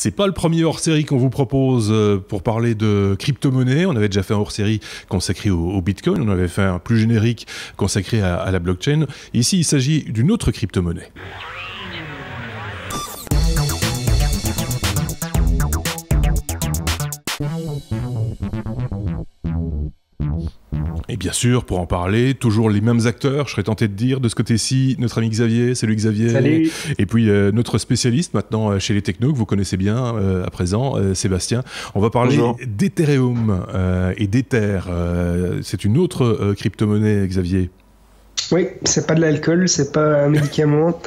C'est pas le premier hors-série qu'on vous propose euh, pour parler de crypto-monnaie. On avait déjà fait un hors-série consacré au, Bitcoin. On avait fait un plus générique consacré à, à la blockchain. Ici, il s'agit d'une autre crypto-monnaie. Et bien sûr, pour en parler, toujours les mêmes acteurs, je serais tenté de dire, de ce côté-ci, notre ami Xavier, salut Xavier. Salut. Et puis euh, notre spécialiste maintenant euh, chez les technos, que vous connaissez bien euh, à présent, Sébastien. On va parler d'Ethereum et d'Ether. C'est une autre crypto-monnaie, Xavier. Oui, c'est pas de l'alcool, c'est pas un médicament,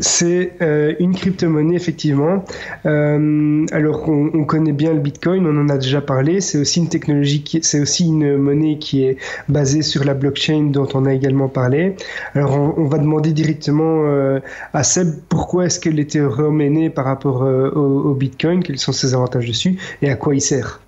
c'est euh, une crypto-monnaie effectivement. Euh, alors on, connaît bien le Bitcoin, on en a déjà parlé. C'est aussi une technologie, c'est aussi une monnaie qui est basée sur la blockchain dont on a également parlé. Alors on, va demander directement euh, à Seb pourquoi est-ce qu'elle était est par rapport au Bitcoin, quels sont ses avantages dessus? Et à quoi il sert?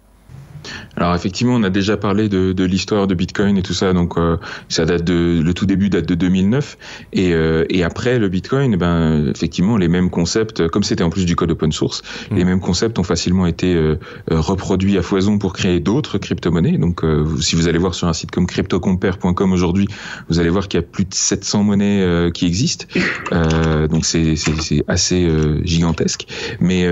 Alors effectivement, on a déjà parlé de, de l'histoire de Bitcoin et tout ça, donc euh, ça date de le tout début date de 2009 et, euh, et après le Bitcoin, eh ben effectivement les mêmes concepts, comme c'était en plus du code open source, mmh. les mêmes concepts ont facilement été euh, reproduits à foison pour créer d'autres crypto-monnaies. Donc si vous allez voir sur un site comme cryptocompare.com aujourd'hui, vous allez voir qu'il y a plus de 700 monnaies qui existent. donc c'est assez gigantesque, mais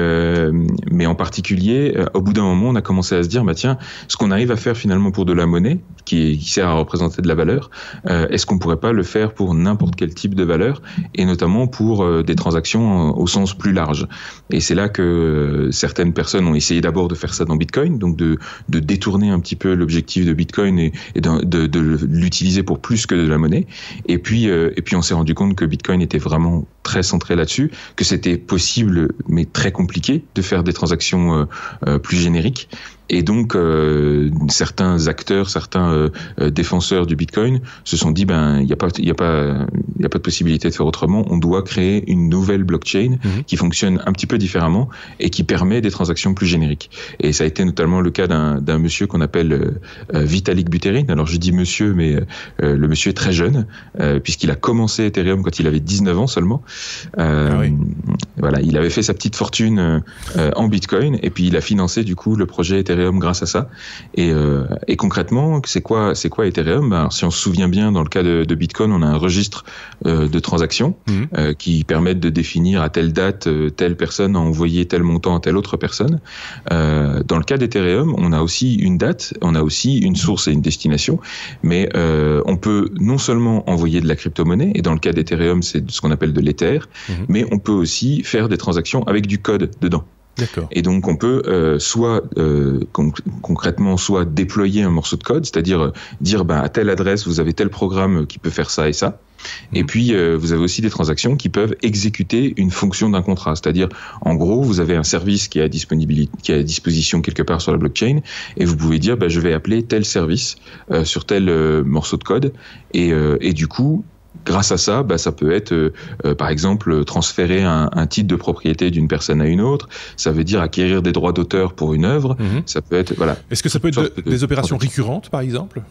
mais en particulier, au bout d'un moment, on a commencé à se dire bah tiens, ce qu'on arrive à faire finalement pour de la monnaie, qui, sert à représenter de la valeur, euh, est-ce qu'on pourrait pas le faire pour n'importe quel type de valeur, et notamment pour euh, des transactions au sens plus large? Et c'est là que euh, certaines personnes ont essayé d'abord de faire ça dans Bitcoin, donc de, détourner un petit peu l'objectif de Bitcoin et, de, de l'utiliser pour plus que de la monnaie. Et puis, et puis on s'est rendu compte que Bitcoin était vraiment très centré là-dessus, que c'était possible mais très compliqué de faire des transactions plus génériques. Et donc, euh, certains acteurs, certains euh, euh, défenseurs du Bitcoin se sont dit, ben, il n'y a pas, il a pas, il a pas de possibilité de faire autrement. On doit créer une nouvelle blockchain mhm. qui fonctionne un petit peu différemment et qui permet des transactions plus génériques. Et ça a été notamment le cas d'un monsieur qu'on appelle Vitalik Buterin. Alors, je dis monsieur, mais le monsieur est très jeune puisqu'il a commencé Ethereum quand il avait 19 ans seulement. Ah oui. Voilà, il avait fait sa petite fortune en Bitcoin et puis il a financé du coup le projet Ethereum grâce à ça. Et, euh, et concrètement, c'est quoi, c'est quoi Ethereum? Ben, Si on se souvient bien, dans le cas de, de Bitcoin, on a un registre euh, de transactions mhm. euh, qui permettent de définir à telle date telle personne a envoyé tel montant à telle autre personne. dans le cas d'Ethereum, on a aussi une date, on a aussi une source et une destination, mais on peut non seulement envoyer de la crypto-monnaie, et dans le cas d'Ethereum, c'est ce qu'on appelle de l'Ether, mhm. mais on peut aussi faire des transactions avec du code dedans. Et donc on peut euh, soit euh, concrètement soit déployer un morceau de code, c'est-à-dire euh, dire bah, à telle adresse vous avez tel programme qui peut faire ça et ça. Et mhm. puis vous avez aussi des transactions qui peuvent exécuter une fonction d'un contrat, c'est-à-dire en gros vous avez un service qui est à disponibilité, qui est à disposition quelque part sur la blockchain et vous pouvez dire bah, je vais appeler tel service sur tel morceau de code et, et du coup grâce à ça, bah, ça peut être, euh, euh, par exemple, transférer un, titre de propriété d'une personne à une autre. Ça veut dire acquérir des droits d'auteur pour une œuvre. Mhm. Ça peut être, voilà. Est-ce que ça peut être des opérations récurrentes, par exemple?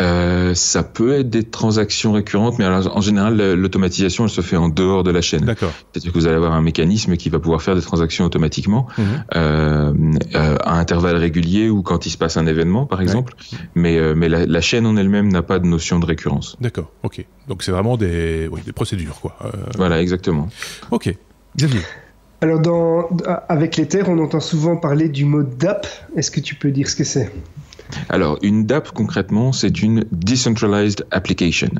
Euh, ça peut être des transactions récurrentes, mais en général, l'automatisation, elle se fait en dehors de la chaîne. D'accord. C'est-à-dire que vous allez avoir un mécanisme qui va pouvoir faire des transactions automatiquement mhm. euh, euh, à intervalles réguliers ou quand il se passe un événement, par exemple. Mais, euh, mais la, la, chaîne en elle-même n'a pas de notion de récurrence. D'accord. Ok. Donc c'est vraiment des, oui, des procédures, quoi. Euh, voilà, exactement. Ok. Xavier. Alors, dans, avec l'Ether, on entend souvent parler du mot DAP. Est-ce que tu peux dire ce que c'est? Alors, une DApp, concrètement, c'est une Decentralized Application,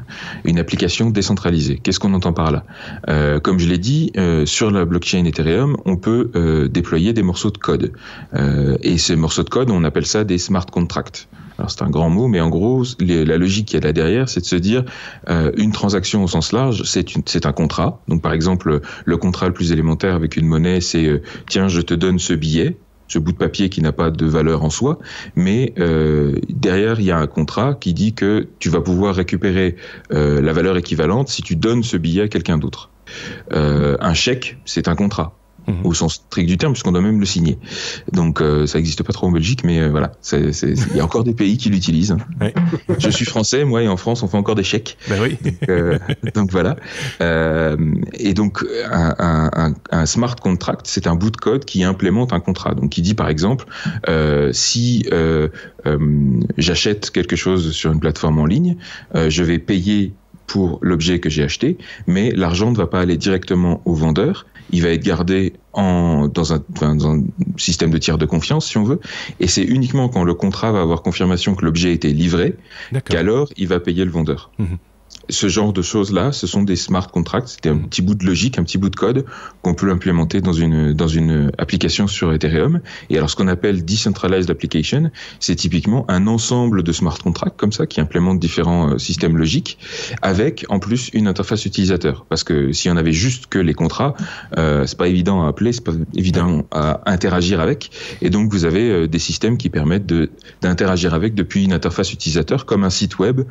une application décentralisée. Qu'est-ce qu'on entend par là? Euh, Comme je l'ai dit, euh, sur la blockchain Ethereum, on peut euh, déployer des morceaux de code. et ces morceaux de code, on appelle ça des smart contracts. Alors c'est un grand mot, mais en gros, la logique qu'il y a là derrière, c'est de se dire une transaction au sens large, c'est un contrat. Donc par exemple, le contrat le plus élémentaire avec une monnaie, c'est tiens, je te donne ce billet ce bout de papier qui n'a pas de valeur en soi, mais euh, derrière il y a un contrat qui dit que tu vas pouvoir récupérer euh, la valeur équivalente si tu donnes ce billet à quelqu'un d'autre. Euh, un chèque, c'est un contrat. Mhm. au sens strict du terme, puisqu'on doit même le signer. Donc euh, ça n'existe pas trop en Belgique, mais euh, voilà, il y a encore des pays qui l'utilisent. Je suis français, moi, et en France, on fait encore des chèques. Ben oui. donc, euh, voilà. et donc un, un, smart contract, c'est un bout de code qui implémente un contrat. Donc qui dit par exemple, si j'achète quelque chose sur une plateforme en ligne, je vais payer pour l'objet que j'ai acheté, mais l'argent ne va pas aller directement au vendeur, il va être gardé en, dans, un, dans un système de tiers de confiance, si on veut, et c'est uniquement quand le contrat va avoir confirmation que l'objet a été livré qu'alors il va payer le vendeur. Mhm ce genre de choses-là, ce sont des smart contracts. C'était un petit bout de logique, un petit bout de code qu'on peut implémenter dans une, dans une application sur Ethereum. Et alors, ce qu'on appelle Decentralized Application, c'est typiquement un ensemble de smart contracts comme ça qui implémentent différents euh, systèmes logiques avec, en plus, une interface utilisateur. Parce que si on avait juste que les contrats, euh, c'est pas évident à appeler, c'est pas évident à interagir avec. Et donc, vous avez euh, des systèmes qui permettent d'interagir avec depuis une interface utilisateur comme un site web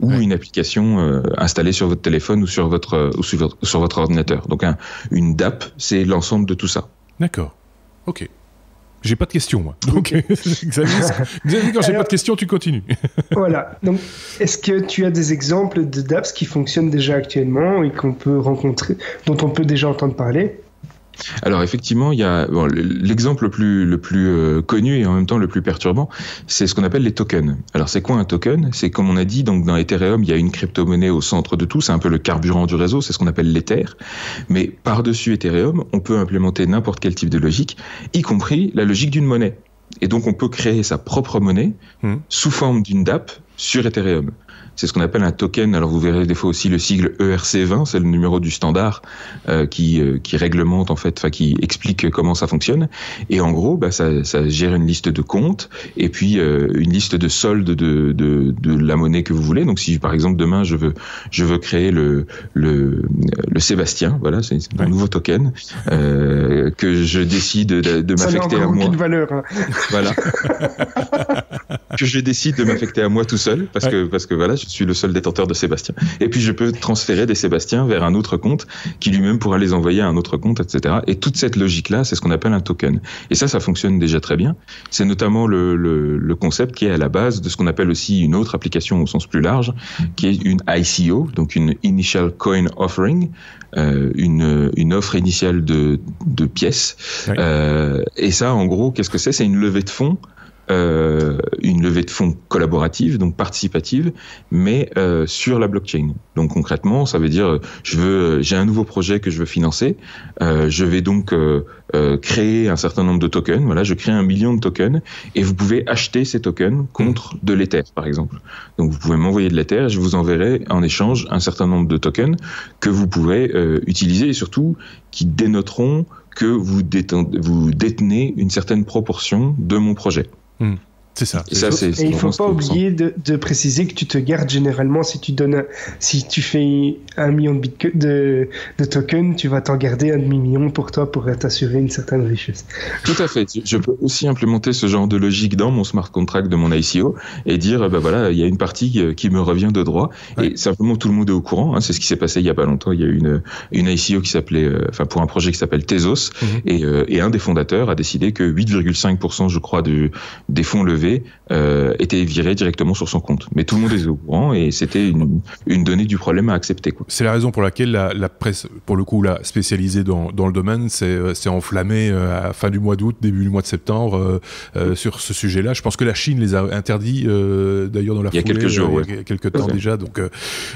ou une application euh, installée sur votre téléphone ou sur votre, euh, ou sur votre, sur votre ordinateur. Donc un, une DAP, c'est l'ensemble de tout ça. D'accord. Ok. J'ai pas de questions, moi. Donc, Xavier, quand j'ai pas de questions, tu continues. voilà. Donc, est-ce que tu as des exemples de DApps qui fonctionnent déjà actuellement et qu'on peut rencontrer, dont on peut déjà entendre parler? Alors effectivement, il y a l'exemple le plus le plus euh, connu et en même temps le plus perturbant, c'est ce qu'on appelle les tokens. Alors c'est quoi un token? C'est comme on a dit, donc dans Ethereum, il y a une crypto-monnaie au centre de tout, c'est un peu le carburant du réseau, c'est ce qu'on appelle l'Ether. Mais par-dessus Ethereum, on peut implémenter n'importe quel type de logique, y compris la logique d'une monnaie. Et donc on peut créer sa propre monnaie hmm. sous forme d'une DApp sur Ethereum. C'est ce qu'on appelle un token. Alors vous verrez des fois aussi le sigle ERC20, c'est le numéro du standard euh, qui, euh, qui réglemente en fait, enfin qui explique comment ça fonctionne. Et en gros, bah, ça, ça gère une liste de comptes et puis euh, une liste de soldes de, de, de, la monnaie que vous voulez. Donc si par exemple demain je veux je veux créer le le, le Sébastien, voilà, c'est un nouveau token que je décide de, de m'affecter à moi. valeur. Hein. Voilà. que je décide de m'affecter à moi tout seul parce que parce que voilà, je suis le seul détenteur de Sébastien. Et puis je peux transférer des Sébastien vers un autre compte qui lui-même pourra les envoyer à un autre compte, etc. Et toute cette logique-là, c'est ce qu'on appelle un token. Et ça, ça fonctionne déjà très bien. C'est notamment le, le, le, concept qui est à la base de ce qu'on appelle aussi une autre application au sens plus large, qui est une ICO, donc une Initial Coin Offering, euh, une, une offre initiale de, de pièces. Euh, et ça, en gros, qu'est-ce que c'est? C'est une levée de fonds euh, une levée de fonds collaborative, donc participative, mais euh, sur la blockchain. Donc concrètement, ça veut dire je veux, j'ai un nouveau projet que je veux financer, euh, je vais donc euh, euh, créer un certain nombre de tokens. Voilà, je crée un million de tokens et vous pouvez acheter ces tokens contre de l'Ether, par exemple. Donc vous pouvez m'envoyer de l'Ether, je vous enverrai en échange un certain nombre de tokens que vous pourrez utiliser et surtout qui dénoteront que vous, vous détenez une certaine proportion de mon projet. Hmm. C'est ça. Et, il ne faut pas oublier de, préciser que tu te gardes généralement si tu donnes, si tu fais un million de, de, de tokens, tu vas t'en garder un demi-million pour toi pour t'assurer une certaine richesse. Tout à fait. Je peux aussi implémenter ce genre de logique dans mon smart contract de mon ICO et dire, ben voilà, il y a une partie qui me revient de droit et simplement tout le monde est au courant. Hein. C'est ce qui s'est passé il y a pas longtemps. Il y a eu une, une ICO qui s'appelait, euh, enfin pour un projet qui s'appelle Tezos mhm. et, euh, et, un des fondateurs a décidé que 8,5% je crois de, des fonds levés euh, était viré directement sur son compte. Mais tout le monde est au courant et c'était une, une, donnée du problème à accepter. C'est la raison pour laquelle la, presse, pour le coup, là, spécialisée dans, dans le domaine, s'est euh, enflammée euh, à la fin du mois d'août, début du mois de septembre sur ce sujet-là. Je pense que la Chine les a interdits d'ailleurs dans la il y a quelques jours, il y a quelques temps déjà. Donc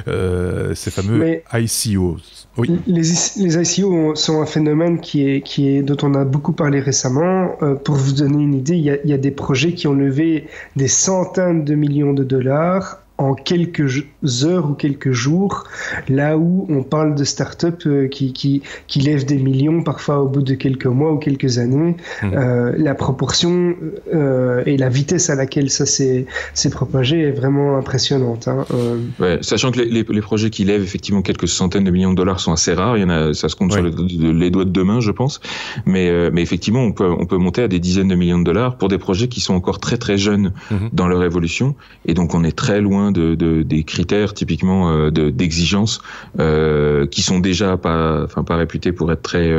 ces fameux ICO. Oui. Les, ICO sont un phénomène qui est, qui est, dont on a beaucoup parlé récemment. pour vous donner une idée, il y, a, il y a des projets qui ont levé des centaines de millions de dollars en quelques heures ou quelques jours, là où on parle de start-up euh, qui, qui, qui lèvent des millions parfois au bout de quelques mois ou quelques années. Mmh. Euh, la proportion euh, et la vitesse à laquelle ça s'est propagé est vraiment impressionnante. Hein. Ouais, sachant que les, les, projets qui lèvent effectivement quelques centaines de millions de dollars sont assez rares, il y en a, ça se compte sur les, doigts de deux mains, je pense. Mais, mais effectivement, on peut, on peut monter à des dizaines de millions de dollars pour des projets qui sont encore très très jeunes mmh. dans leur évolution, et donc on est très loin de, des critères typiquement d'exigence qui sont déjà pas, enfin pas réputés pour être très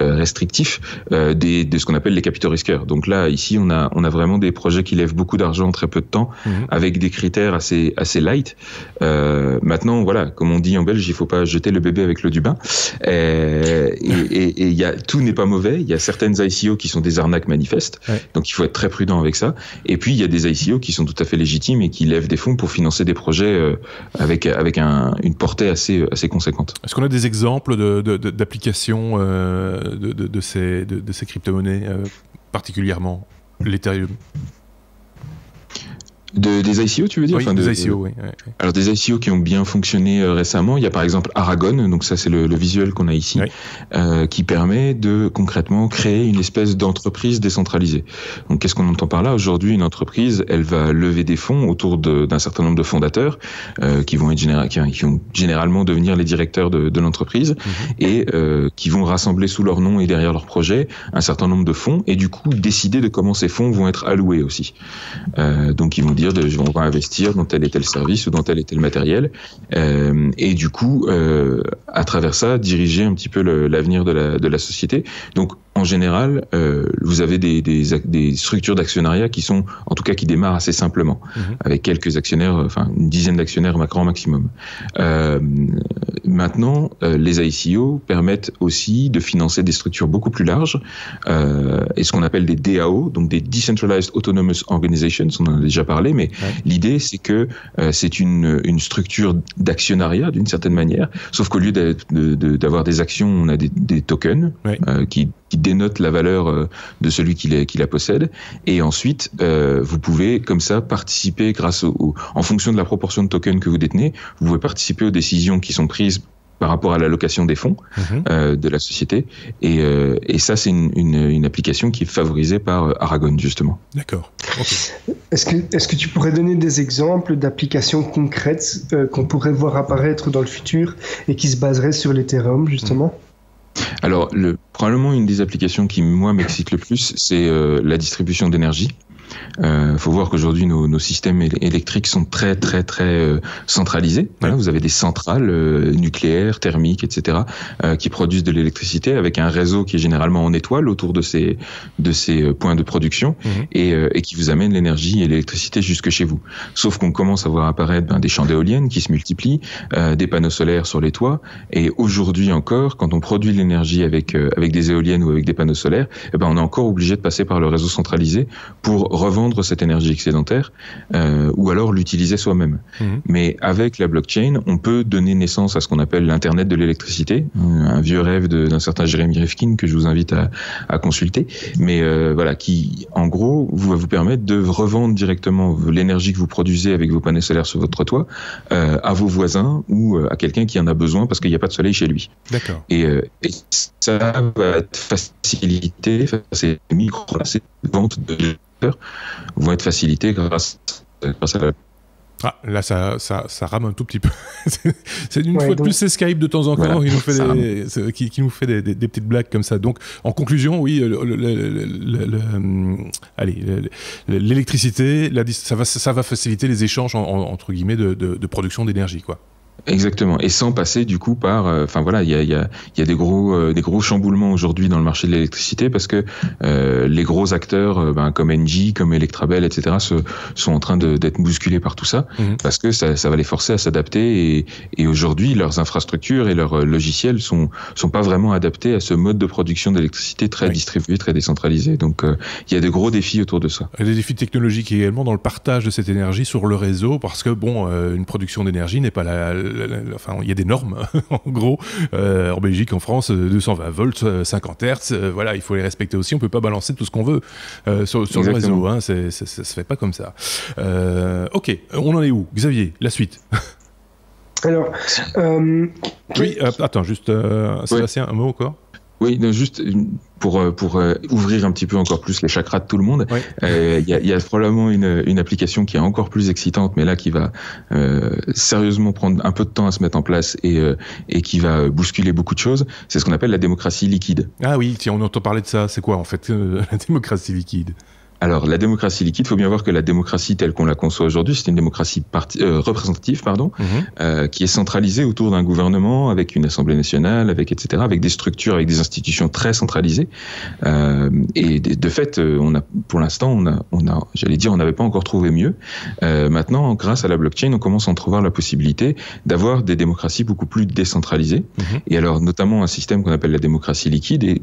restrictifs des, de ce qu'on appelle les capitaux risqueurs. Donc là, ici, on a on a vraiment des projets qui lèvent beaucoup d'argent en très peu de temps, mhm. avec des critères assez assez light. maintenant, voilà, comme on dit en Belge, il faut pas jeter le bébé avec l'eau du bain. Et, et, et, y a, tout n'est pas mauvais. Il y a certaines ICO qui sont des arnaques manifestes, donc il faut être très prudent avec ça. Et puis il y a des ICO qui sont tout à fait légitimes et qui lèvent des fonds pour financer des projets euh, avec avec un, une portée assez assez conséquente. Est-ce qu'on a des exemples d'applications de, de, de, de, ces de, ces crypto-monnaies euh, particulièrement l'Ethereum? Des ICO, tu veux dire oui, des ICO, oui, Alors des ICO qui ont bien fonctionné euh, récemment, il y a par exemple Aragon, donc ça c'est le, visuel qu'on a ici, euh, qui permet de concrètement créer une espèce d'entreprise décentralisée. Donc qu'est-ce qu'on entend par là? Aujourd'hui, une entreprise, elle va lever des fonds autour d'un certain nombre de fondateurs euh, qui vont être général, qui, vont généralement devenir les directeurs de, de l'entreprise mhm. et euh, qui vont rassembler sous leur nom et derrière leur projet un certain nombre de fonds et du coup décider de comment ces fonds vont être alloués aussi. Euh, donc ils vont dire de, on va investir dans tel et tel service ou dans tel et tel matériel, euh, et du coup, euh, à travers ça, diriger un petit peu l'avenir de la, de la société. Donc en général, euh, vous avez des, des, des structures d'actionnariat qui sont, en tout cas, qui démarrent assez simplement, mhm. avec quelques actionnaires, enfin une dizaine d'actionnaires grand maximum. Euh, maintenant, euh, les ICO permettent aussi de financer des structures beaucoup plus larges, euh, et ce qu'on appelle des DAO, donc des Decentralized Autonomous Organizations, on en a déjà parlé, mais l'idée c'est que euh, c'est une, une structure d'actionnariat d'une certaine manière, sauf qu'au lieu d'avoir des actions, on a des, des tokens euh, qui qui dénote la valeur euh, de celui qui la, qui la possède. Et ensuite, euh, vous pouvez comme ça participer grâce au, en fonction de la proportion de tokens que vous détenez, vous pouvez participer aux décisions qui sont prises par rapport à l'allocation des fonds mhm. euh, de la société. Et, euh, et ça, c'est une, une, une, application qui est favorisée par Aragon, justement. D'accord. Est-ce que, est que tu pourrais donner des exemples d'applications concrètes euh, qu'on pourrait voir apparaître dans le futur et qui se baseraient sur l'Ethereum, justement? Alors, le, probablement une des applications qui, moi, m'excite le plus, c'est euh, la distribution d'énergie. Il euh, faut voir qu'aujourd'hui nos, nos, systèmes électriques sont très très très euh, centralisés. Voilà, vous avez des centrales euh, nucléaires, thermiques, etc. qui produisent de l'électricité avec un réseau qui est généralement en étoile autour de ces de ces points de production mhm. et, et, qui vous amène l'énergie et l'électricité jusque chez vous. Sauf qu'on commence à voir apparaître ben, des champs d'éoliennes qui se multiplient, des panneaux solaires sur les toits et aujourd'hui encore, quand on produit l'énergie avec avec des éoliennes ou avec des panneaux solaires, eh ben on est encore obligé de passer par le réseau centralisé pour revendre cette énergie excédentaire euh, ou alors l'utiliser soi-même. Mhm. Mais avec la blockchain, on peut donner naissance à ce qu'on appelle l'Internet de l'électricité, un vieux rêve d'un certain Jérémy Rifkin que je vous invite à, à consulter, mais euh, voilà, qui en gros vous, va vous permettre de revendre directement l'énergie que vous produisez avec vos panneaux solaires sur votre toit euh, à vos voisins ou euh, à quelqu'un qui en a besoin parce qu'il n'y a pas de soleil chez lui. D'accord. Et, euh, et, ça va être facilité, ces micro, ces ventes de vont être facilités grâce, grâce à la ah, là, ça, ça, ça, rame un tout petit peu. c'est une fois de plus, c'est Skype de temps en temps qui, nous fait, des, qui, qui, nous fait des, des, petites blagues comme ça. Donc, en conclusion, oui, l'électricité, ça va, ça va faciliter les échanges, entre guillemets, de, de, de production d'énergie, quoi. Exactement, et sans passer du coup par, euh, enfin voilà, il y a, y, a, y a, des gros euh, des gros chamboulements aujourd'hui dans le marché de l'électricité parce que euh, les gros acteurs ben, comme Engie, comme Electrabel, etc. Se, sont en train d'être bousculés par tout ça mhm. parce que ça, ça, va les forcer à s'adapter et, et aujourd'hui leurs infrastructures et leurs logiciels sont sont pas vraiment adaptés à ce mode de production d'électricité très distribué, très décentralisé. Donc il y a de gros défis autour de ça. Et des défis technologiques également dans le partage de cette énergie sur le réseau parce que bon, une production d'énergie n'est pas la enfin, il y a des normes, en gros, euh, en Belgique, en France, 220 euh, volts, 50 euh, Hertz, voilà, il faut les respecter aussi. On peut pas balancer tout ce qu'on veut sur, le réseau, hein, ça se fait pas comme ça. ok, on en est où? Xavier, la suite. Alors, oui, attends, juste, Sébastien, un mot encore? Oui, juste pour euh, pour euh, ouvrir un petit peu encore plus les chakras de tout le monde. Euh, il y, a, y, a, probablement une, une application qui est encore plus excitante, mais là qui va euh, sérieusement prendre un peu de temps à se mettre en place et et qui va bousculer beaucoup de choses. C'est ce qu'on appelle la démocratie liquide. Ah oui, tiens, on entend parler de ça. C'est quoi en fait la démocratie liquide? Alors, la démocratie liquide, il faut bien voir que la démocratie telle qu'on la conçoit aujourd'hui, c'est une démocratie euh, représentative, pardon, mhm. euh, qui est centralisée autour d'un gouvernement avec une assemblée nationale, avec etc., avec des structures, avec des institutions très centralisées. Euh, et de, fait, on a, pour l'instant, on a, on a, j'allais dire, on n'avait pas encore trouvé mieux. maintenant, grâce à la blockchain, on commence à entrevoir la possibilité d'avoir des démocraties beaucoup plus décentralisées. Mhm. Et alors, notamment un système qu'on appelle la démocratie liquide. Et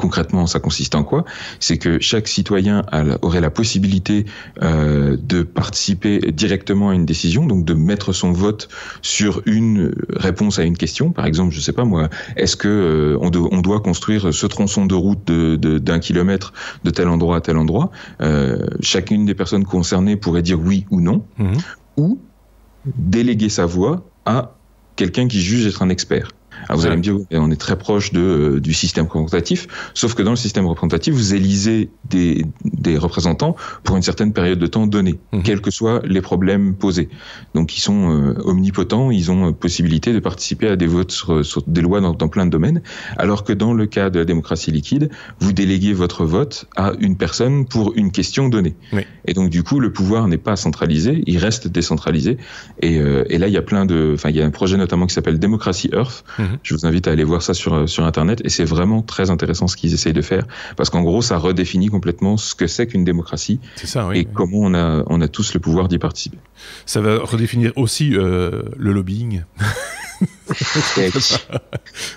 concrètement, ça consiste en quoi? C'est que chaque citoyen aurait la possibilité euh, de participer directement à une décision, donc de mettre son vote sur une réponse à une question. Par exemple, je sais pas moi, est-ce que euh, on, doit construire ce tronçon de route d'un de, kilomètre de tel endroit à tel endroit? Euh, Chacune des personnes concernées pourrait dire oui ou non, mmh. ou déléguer sa voix à quelqu'un qui juge être un expert. Alors vous allez me dire, on est très proche de, euh, du système représentatif, sauf que dans le système représentatif, vous élisez des, des représentants pour une certaine période de temps donnée, mhm. quels que soient les problèmes posés. Donc ils sont euh, omnipotents, ils ont possibilité de participer à des votes sur, des lois dans, dans, plein de domaines, alors que dans le cas de la démocratie liquide, vous déléguez votre vote à une personne pour une question donnée. Et donc du coup, le pouvoir n'est pas centralisé, il reste décentralisé. Et, euh, et là, il y a plein de, enfin, il y a un projet notamment qui s'appelle Démocratie Earth. Mhm. Mhm. Je vous invite à aller voir ça sur, sur Internet et c'est vraiment très intéressant ce qu'ils essayent de faire parce qu'en gros, ça redéfinit complètement ce que c'est qu'une démocratie et comment on a, on a tous le pouvoir d'y participer. Ça va redéfinir aussi euh, le lobbying.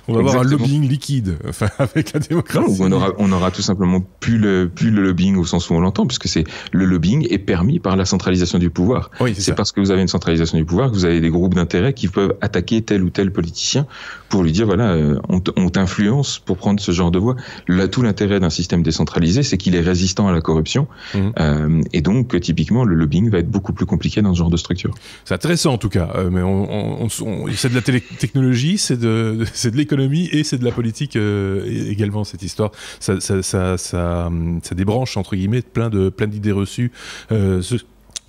on va avoir un lobbying liquide, enfin, avec la démocratie. on aura, on aura tout simplement plus le, plus le lobbying au sens où on l'entend, puisque c'est le lobbying est permis par la centralisation du pouvoir. c'est parce que vous avez une centralisation du pouvoir que vous avez des groupes d'intérêt qui peuvent attaquer tel ou tel politicien pour lui dire voilà, euh, on t'influence pour prendre ce genre de voie. Là, tout l'intérêt d'un système décentralisé, c'est qu'il est résistant à la corruption, mmh. euh, et donc typiquement le lobbying va être beaucoup plus compliqué dans ce genre de structure. C'est intéressant en tout cas, euh, mais on, on, c'est de la télé technologie, c'est de, c'est de l'économie et c'est de la politique euh, également cette histoire. Ça, ça, ça, ça, débranche entre guillemets plein de plein d'idées reçues. Euh,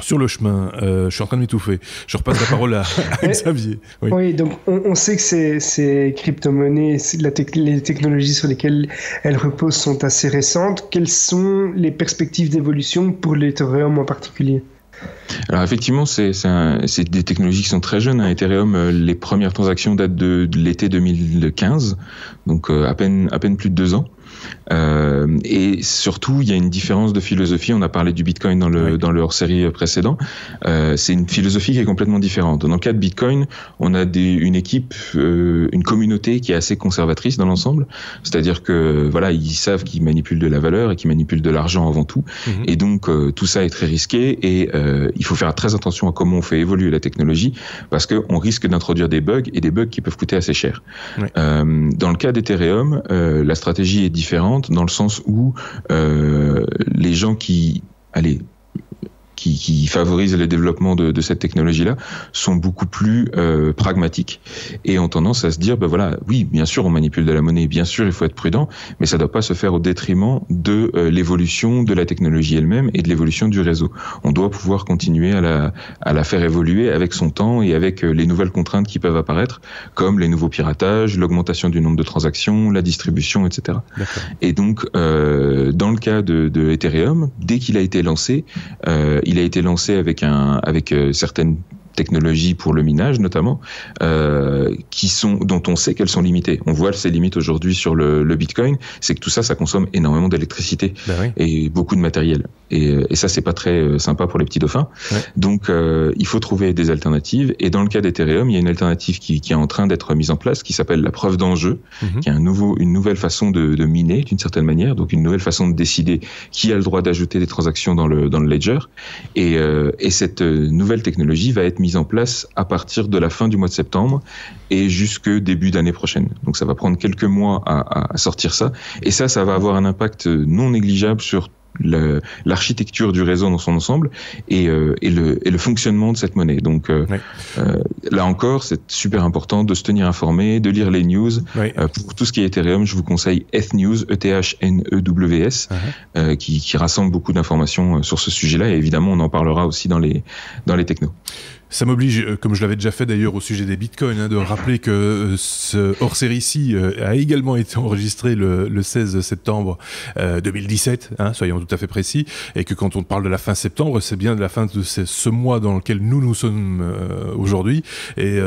sur le chemin, euh, je suis en train de m'étouffer. Je repasse la parole à, Xavier. Oui. donc on, sait que ces, ces crypto-monnaies, les technologies sur lesquelles elles reposent sont assez récentes. Quelles sont les perspectives d'évolution pour l'Ethereum en particulier? Alors effectivement, c'est des technologies qui sont très jeunes. Hein. Ethereum, euh, les premières transactions datent de, l'été 2015, donc euh, à peine à peine plus de deux ans. Euh, et surtout, il y a une différence de philosophie. On a parlé du Bitcoin dans le, dans le hors-série précédent. Euh, c'est une philosophie qui est complètement différente. Dans le cas de Bitcoin, on a des, une équipe, euh, une communauté qui est assez conservatrice dans l'ensemble. C'est-à-dire que voilà, ils savent qu'ils manipulent de la valeur et qu'ils manipulent de l'argent avant tout. Mhm. Et donc tout ça est très risqué et il faut faire très attention à comment on fait évoluer la technologie parce qu'on risque d'introduire des bugs et des bugs qui peuvent coûter assez cher. dans le cas d'Ethereum, la stratégie est différente dans le sens où euh, les gens qui, allez, qui, qui favorisent le développement de, de cette technologie-là sont beaucoup plus euh, pragmatiques et ont tendance à se dire, ben voilà, oui, bien sûr, on manipule de la monnaie, bien sûr, il faut être prudent, mais ça ne doit pas se faire au détriment de euh, l'évolution de la technologie elle-même et de l'évolution du réseau. On doit pouvoir continuer à la, à la faire évoluer avec son temps et avec euh, les nouvelles contraintes qui peuvent apparaître, comme les nouveaux piratages, l'augmentation du nombre de transactions, la distribution, etc. Et donc, euh, dans le cas de, de Ethereum, dès qu'il a été lancé, euh, il a été lancé avec un avec euh, certaines technologies pour le minage notamment, euh, qui sont, dont on sait qu'elles sont limitées. On voit ces limites aujourd'hui sur le, le Bitcoin, c'est que tout ça, ça consomme énormément d'électricité ben et beaucoup de matériel. Et, euh, et ça, c'est pas très euh, sympa pour les petits dauphins. Donc, euh, il faut trouver des alternatives. Et dans le cas d'Ethereum, il y a une alternative qui, qui est en train d'être mise en place, qui s'appelle la preuve d'enjeu, mhm. qui est un nouveau, une nouvelle façon de, de miner d'une certaine manière, donc une nouvelle façon de décider qui a le droit d'ajouter des transactions dans le dans le ledger. Et, euh, et cette nouvelle technologie va être mise en place à partir de la fin du mois de septembre et jusque début d'année prochaine. Donc ça va prendre quelques mois à, à sortir ça. Et ça, ça va avoir un impact non négligeable sur l'architecture du réseau dans son ensemble et, euh, et, le, et le fonctionnement de cette monnaie. Donc euh, euh, là encore, c'est super important de se tenir informé, de lire les news. pour tout ce qui est Ethereum, je vous conseille ETHNews, E-T-H-N-E-W-S, uh-huh. qui, qui rassemble beaucoup d'informations sur ce sujet-là et évidemment on en parlera aussi dans les, dans les technos. Ça m'oblige, comme je l'avais déjà fait d'ailleurs au sujet des bitcoins, hein, de rappeler que ce hors-série-ci a également été enregistré le, le 16 septembre 2017, hein, soyons tout à fait précis, et que quand on parle de la fin septembre, c'est bien de la fin de ce, mois dans lequel nous nous sommes aujourd'hui, et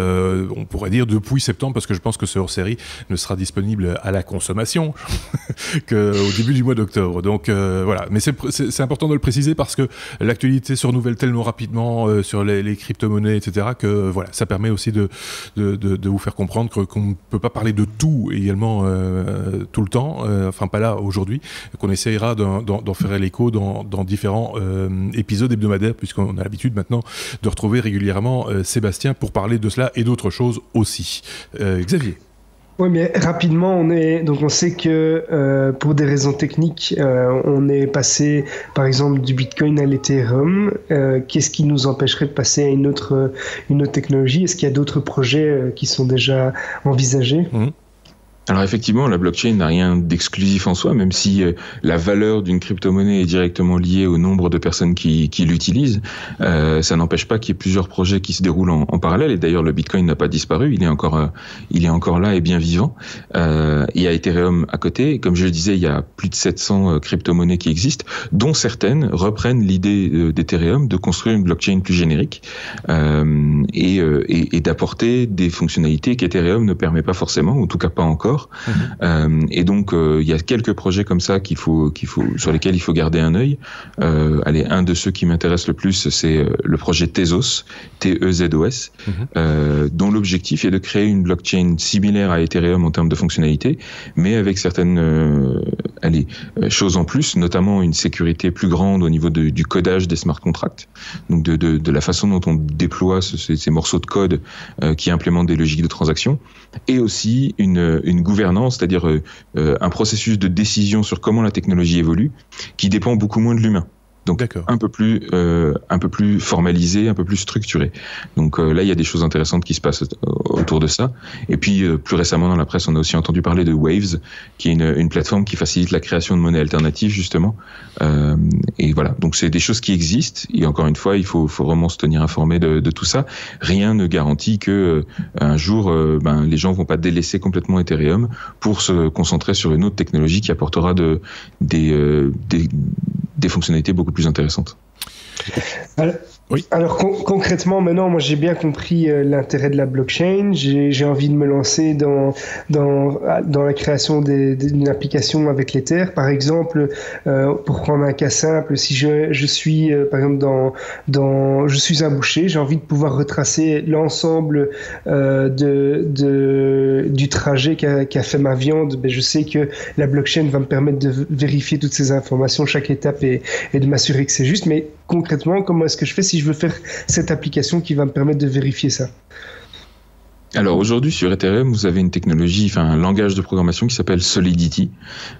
on pourrait dire depuis septembre, parce que je pense que ce hors-série ne sera disponible à la consommation qu'au début du mois d'octobre. Donc voilà, mais c'est important de le préciser parce que l'actualité se renouvelle tellement rapidement euh, sur les, crypto-monnaies, etc., que voilà, ça permet aussi de, de, vous faire comprendre qu'on ne peut pas parler de tout également euh, tout le temps, euh, enfin pas là aujourd'hui, qu'on essayera d'en faire l'écho dans, dans, différents épisodes hebdomadaires, puisqu'on a l'habitude maintenant de retrouver régulièrement Sébastien pour parler de cela et d'autres choses aussi. Xavier oui, mais rapidement, on est donc on sait que euh, pour des raisons techniques, euh, on est passé, par exemple, du Bitcoin à l'Ethereum. Euh, Qu'est-ce qui nous empêcherait de passer à une autre une autre technologie? Est-ce qu'il y a d'autres projets euh, qui sont déjà envisagés? Mmh. Alors effectivement, la blockchain n'a rien d'exclusif en soi, même si euh, la valeur d'une crypto-monnaie est directement liée au nombre de personnes qui, qui l'utilisent. Euh, ça n'empêche pas qu'il y ait plusieurs projets qui se déroulent en, parallèle. Et d'ailleurs, le Bitcoin n'a pas disparu, il est encore, euh, il est encore là et bien vivant. Euh, il y a Ethereum à côté. Comme je le disais, il y a plus de 700 euh, crypto-monnaies qui existent, dont certaines reprennent l'idée d'Ethereum de construire une blockchain plus générique et, et, et d'apporter des fonctionnalités qu'Ethereum ne permet pas forcément, en tout cas pas encore. Mhm. Euh, et donc euh, il y a quelques projets comme ça qu'il faut, qu'il faut, sur lesquels il faut garder un œil. Euh, allez, un de ceux qui m'intéresse le plus, c'est le projet Tezos, T-E-Z-O-S, mhm. dont l'objectif est de créer une blockchain similaire à Ethereum en termes de fonctionnalité, mais avec certaines allez, choses en plus, notamment une sécurité plus grande au niveau de, du codage des smart contracts, donc de, de, de, la façon dont on déploie ces morceaux de code qui implémentent des logiques de transaction, et aussi une, gouvernance, c'est-à-dire euh, euh, un processus de décision sur comment la technologie évolue, qui dépend beaucoup moins de l'humain donc un peu plus euh, un peu plus formalisé, un peu plus structuré. Donc euh, là, il y a des choses intéressantes qui se passent euh, autour de ça. Et puis euh, plus récemment dans la presse, on a aussi entendu parler de Waves, qui est une, une plateforme qui facilite la création de monnaie alternative justement. Euh, et voilà, donc c'est des choses qui existent. Et encore une fois, il faut, faut vraiment se tenir informé de, de tout ça. Rien ne garantit que un jour, ben, les gens vont pas délaisser complètement Ethereum pour se concentrer sur une autre technologie qui apportera de, des, des, des fonctionnalités beaucoup plus intéressantes. Oui. Alors concrètement, maintenant, moi j'ai bien compris euh, l'intérêt de la blockchain. J'ai envie de me lancer dans dans dans la création d'une application avec l'Ether. Par exemple, euh, pour prendre un cas simple, si je, je suis euh, par exemple dans dans je suis un boucher, j'ai envie de pouvoir retracer l'ensemble de, de du trajet qu'a qu fait ma viande. Ben, je sais que la blockchain va me permettre de vérifier toutes ces informations, chaque étape et, et de m'assurer que c'est juste. Mais concrètement, comment est-ce que je fais si je veux faire cette application qui va me permettre de vérifier ça? Alors aujourd'hui sur Ethereum, vous avez une technologie, enfin un langage de programmation qui s'appelle Solidity,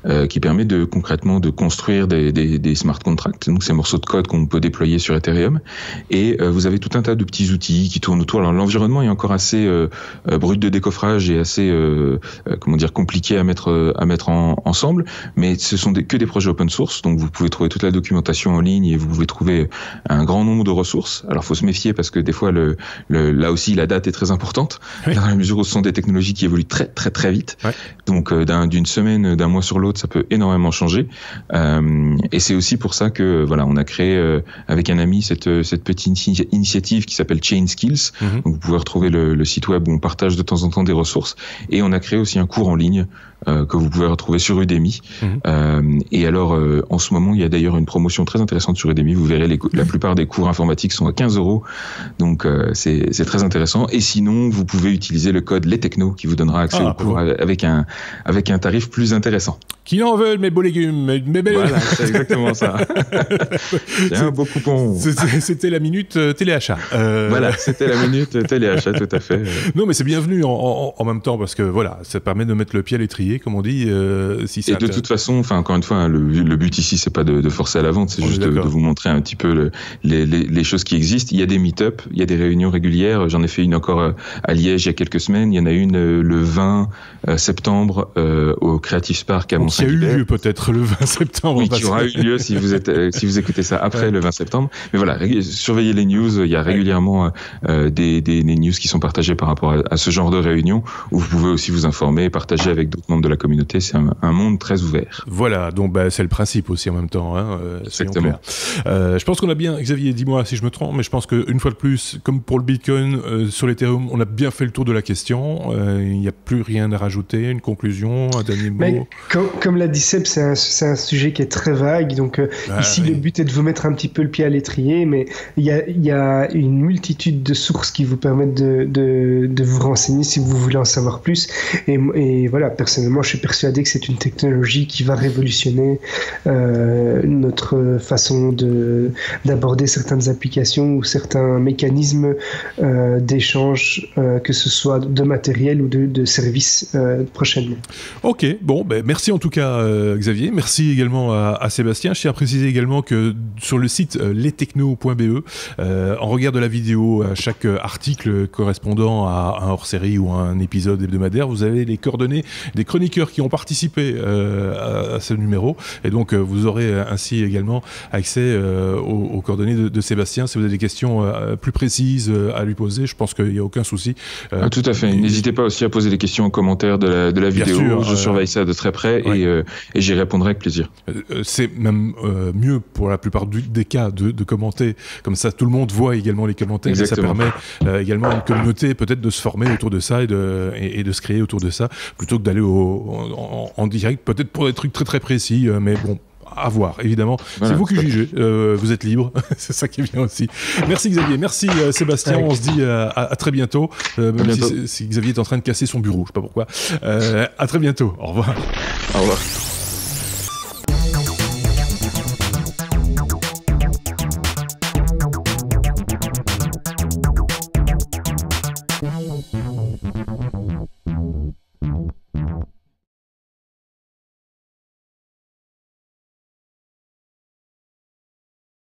euh, qui permet de concrètement de construire des, des, des, smart contracts, donc ces morceaux de code qu'on peut déployer sur Ethereum. Et euh, vous avez tout un tas de petits outils qui tournent autour. Alors l'environnement est encore assez euh, euh brut de décoffrage et assez euh, comment dire compliqué à mettre à mettre en, ensemble, mais ce sont des, que des projets open source, donc vous pouvez trouver toute la documentation en ligne et vous pouvez trouver un grand nombre de ressources. Alors faut se méfier parce que des fois le, le là aussi la date est très importante dans la mesure où ce sont des technologies qui évoluent très très très vite. Ouais. Donc euh, d'une semaine, d'un mois sur l'autre, ça peut énormément changer. Euh, et c'est aussi pour ça que voilà, on a créé euh, avec un ami cette cette petite initiative qui s'appelle Chain Skills. Mm -hmm. Donc vous pouvez retrouver le, le, site web où on partage de temps en temps des ressources. Et on a créé aussi un cours en ligne euh, que vous pouvez retrouver sur Udemy. Mm -hmm. et alors en ce moment, il y a d'ailleurs une promotion très intéressante sur Udemy. Vous verrez les, la plupart des cours informatiques sont à 15 euros. Donc c'est très intéressant. Et sinon, vous pouvez utiliser le code Les Technos qui vous donnera accès ah, au cours avec un, avec un tarif plus intéressant. Qui en veut mes beaux légumes, mes belles... Voilà, c'est exactement ça. Un beau coupon. C'était la minute euh, téléachat. Euh... Voilà, c'était la minute téléachat, tout à fait. Non, mais c'est bienvenu en, en, en, même temps parce que voilà, ça permet de mettre le pied à l'étrier essayer, comme on dit, si Et de toute façon, enfin encore une fois, hein, le, but ici, c'est pas de, forcer à la vente, c'est juste de, vous montrer un petit peu les, choses qui existent. Il y a des meet-up, il y a des réunions régulières. J'en ai fait une encore à Liège il y a quelques semaines. Il y en a une le 20 septembre au Creative Spark à mont Qui a eu lieu peut-être le 20 septembre. Oui, qui aura eu lieu si vous êtes si vous écoutez ça après le 20 septembre. Mais voilà, surveillez les news. Il y a régulièrement euh, des, des, news qui sont partagées par rapport à, ce genre de réunion où vous pouvez aussi vous informer et partager avec d'autres membres de la communauté. C'est un, monde très ouvert. Voilà, donc bah, c'est le principe aussi en même temps. Hein, euh, Exactement. Euh, je pense qu'on a bien, Xavier, dis-moi si je me trompe, mais je pense qu'une fois de plus, comme pour le Bitcoin, sur l'Ethereum, on a bien fait le tour de la question. Il n'y a plus rien à rajouter, une conclusion, un dernier mot? comme, l'a dit Seb, c'est un, un, sujet qui est très vague. Donc bah ici, le but est de vous mettre un petit peu le pied à l'étrier, mais il y a, y a, une multitude de sources qui vous permettent de, de, de, vous renseigner si vous voulez en savoir plus. Et, et voilà, personnellement, je suis persuadé que c'est une technologie qui va révolutionner euh, notre façon d'aborder certaines applications ou certains mécanismes euh, d'échange, euh, que ce soit de matériel ou de, de services euh, prochainement. Ok, bon, ben, merci en tout cas euh, Xavier, merci également à, Sébastien. Je tiens à préciser également que sur le site lestechno.be, en regard de la vidéo, à chaque article correspondant à un hors-série ou un épisode hebdomadaire, vous avez les coordonnées des chroniqueurs qui ont participé euh, à, ce numéro. Et donc, euh, vous aurez ainsi également accès euh, aux, coordonnées de, Sébastien. Si vous avez des questions plus précises à lui poser, je pense qu'il n'y a aucun souci. Ah, tout à fait. N'hésitez pas aussi à poser des questions en commentaire de la, de la vidéo. je surveille ça de très près et, et j'y répondrai avec plaisir. C'est même mieux pour la plupart des cas de, de, commenter. Comme ça, tout le monde voit également les commentaires. Et ça permet également à une communauté peut-être de se former autour de ça et de, et, de se créer autour de ça, plutôt que d'aller en, en, direct, peut-être pour des trucs très très précis, euh, mais bon, à voir, évidemment. c'est vous qui jugez. Euh, vous êtes libre. c'est ça qui est bien aussi. Merci Xavier. Merci euh, Sébastien. On se dit à, très bientôt. même Si, si, Xavier est en train de casser son bureau. Je sais pas pourquoi. à très bientôt. Au revoir. Au revoir.